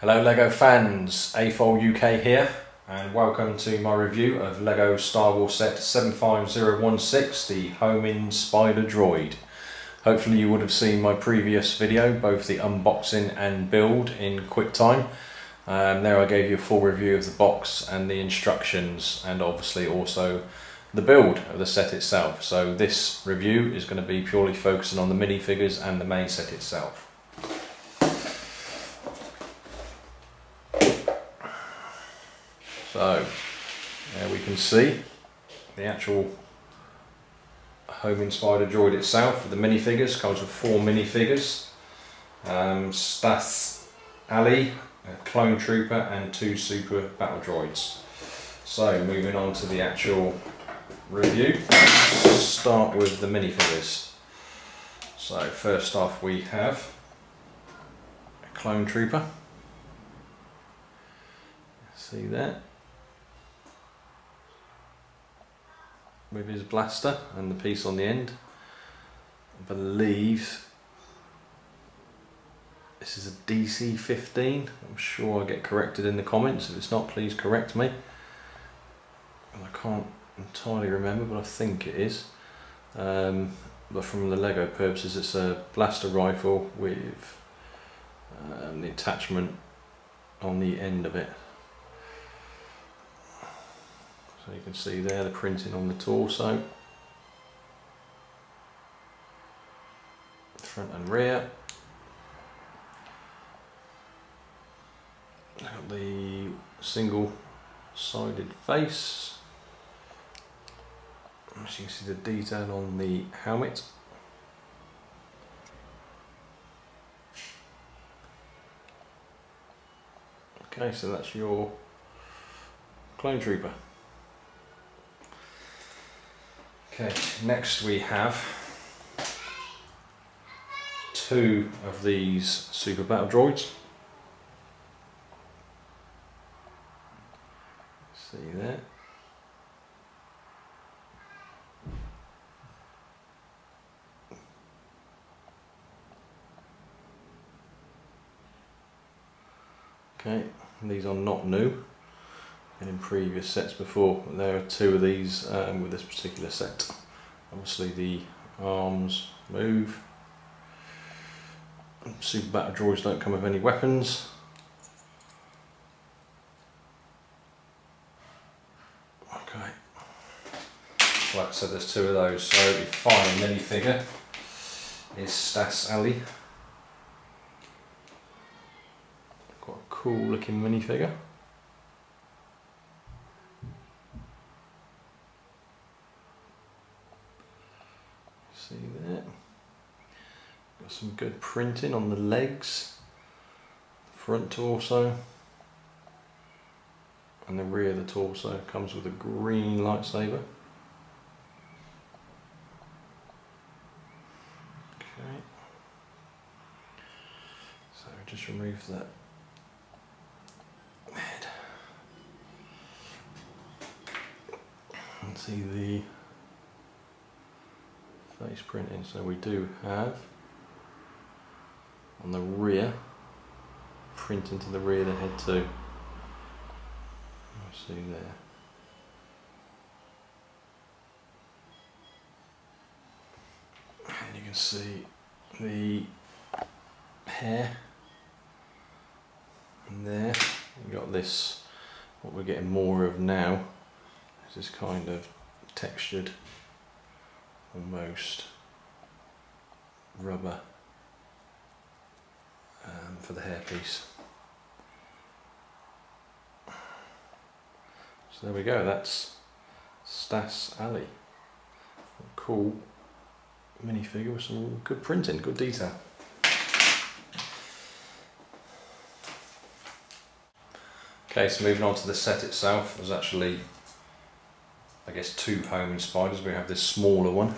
Hello LEGO fans, AFOL UK here and welcome to my review of LEGO Star Wars set 75016, the Homing Spider Droid. Hopefully you would have seen my previous video, both the unboxing and build in QuickTime. Um, there I gave you a full review of the box and the instructions and obviously also the build of the set itself. So this review is going to be purely focusing on the minifigures and the main set itself. So there we can see the actual Homing Spider droid itself. The minifigures comes with four minifigures. Um, Stass Allie, a clone trooper and two super battle droids. So moving on to the actual review, start with the minifigures. So first off we have a clone trooper. See that? With his blaster and the piece on the end. I believe this is a DC-15. I'm sure I'll get corrected in the comments. If it's not, please correct me. I can't entirely remember, but I think it is. Um, but from the Lego purposes, it's a blaster rifle with um, the attachment on the end of it. So you can see there the printing on the torso. Front and rear. Got the single sided face. As you can see the detail on the helmet. Okay, so that's your clone trooper. Okay, next we have two of these super battle droids. See there. Okay, these are not new and in previous sets before. There are two of these um, with this particular set. Obviously the arms move. Super battle droids don't come with any weapons. Okay. Like I said, there's two of those. So the final minifigure is Stass Allie. Got a cool looking minifigure. See there. Got some good printing on the legs, front torso, and the rear of the torso comes with a green lightsaber. Okay. So just remove that head. And see the face printing. So we do have on the rear, print into the rear of the head too. see there. And you can see the hair and there. You've got this, what we're getting more of now, this is kind of textured almost rubber um, for the hairpiece. So there we go, that's Stass Allie. Cool minifigure with some good printing, good detail. Okay, so moving on to the set itself, there's actually I guess two homing spiders. We have this smaller one,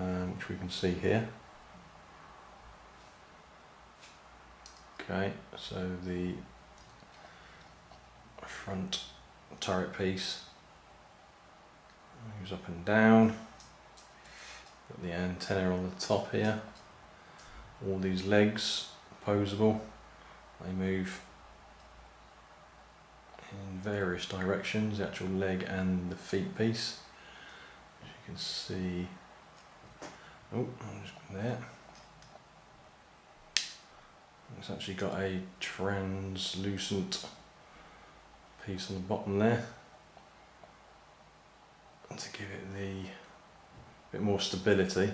um, which we can see here. Okay, so the front turret piece moves up and down. Got the antenna on the top here. All these legs posable. they move in various directions, the actual leg and the feet piece. As you can see, oh, just there. It's actually got a translucent piece on the bottom there. To give it the bit more stability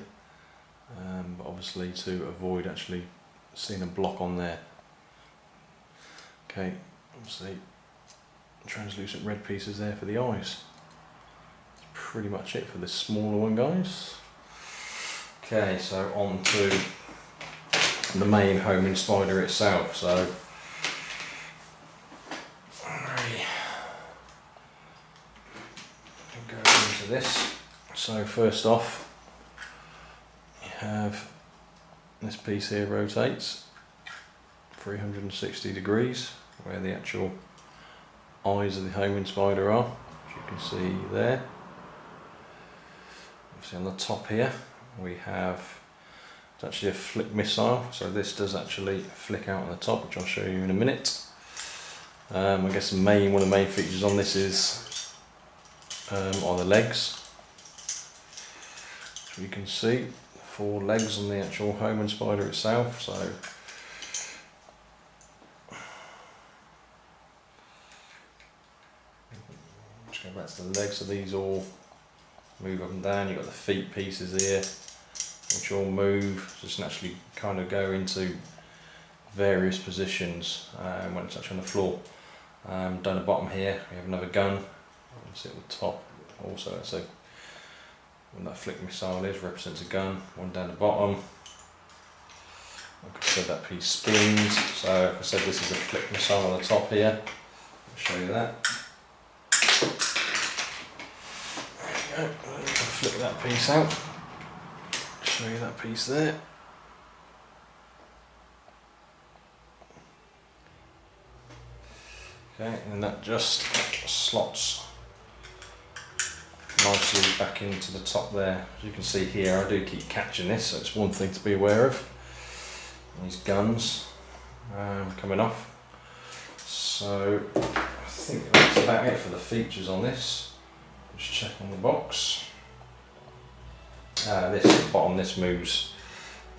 um, but obviously to avoid actually seeing a block on there. Okay obviously translucent red pieces there for the eyes. Pretty much it for this smaller one guys. Okay so on to the main homing spider itself so. Go into this. So first off you have this piece here rotates 360 degrees where the actual eyes of the homing spider are as you can see there. Obviously on the top here we have it's actually a flick missile. So this does actually flick out on the top which I'll show you in a minute. Um, I guess the main one of the main features on this is um, are the legs. So you can see four legs on the actual homing spider itself so. Let's go back to the legs. So these all move up and down. You've got the feet pieces here which all move just naturally kind of go into various positions um, when it's actually on the floor. Um, down the bottom here we have another gun. See at the top also so when that flick missile is represents a gun. One down the bottom. Like I said that piece spins. So like I said this is a flick missile on the top here. I'll show you that. There you go. Flick that piece out show you that piece there. Okay and that just slots nicely back into the top there. As you can see here I do keep catching this so it's one thing to be aware of. These guns um, coming off. So I think that's about it for the features on this. Just check on the box uh, this bottom this moves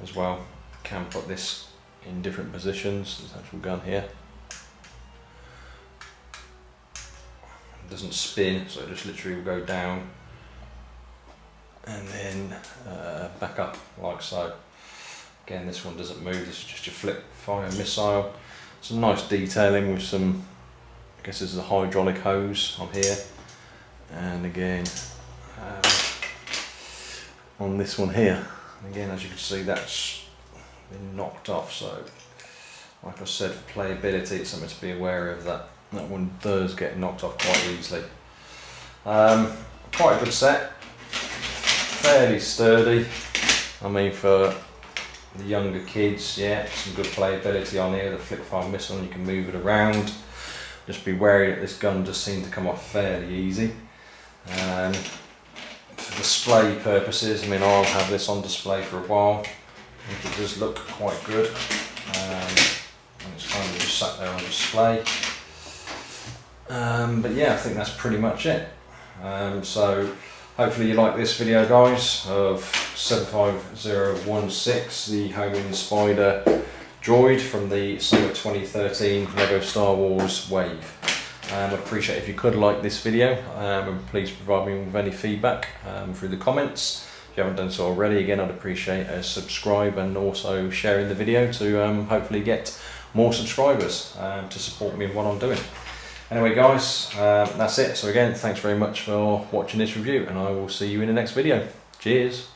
as well. Can put this in different positions. This actual gun here. It doesn't spin so it just literally will go down and then uh, back up like so. Again this one doesn't move. This is just your flip fire missile. Some nice detailing with some I guess this is a hydraulic hose on here. And again on this one here. Again as you can see that's been knocked off. So like I said for playability it's something to be aware of that that one does get knocked off quite easily. Um, quite a good set. Fairly sturdy. I mean for the younger kids yeah some good playability on here. The flick fire missile you can move it around. Just be wary that this gun just seemed to come off fairly easy. Um, display purposes, I mean I'll have this on display for a while. I think it does look quite good. Um, it's kind of just sat there on display. Um, but yeah, I think that's pretty much it. Um, so hopefully you like this video guys of 75016, the Homing Spider droid from the summer 2013 LEGO Star Wars Wave. Um, I'd appreciate if you could like this video um, and please provide me with any feedback um, through the comments. If you haven't done so already, again I'd appreciate a subscribe and also sharing the video to um, hopefully get more subscribers um, to support me in what I'm doing. Anyway guys, um, that's it. So again, thanks very much for watching this review and I will see you in the next video. Cheers!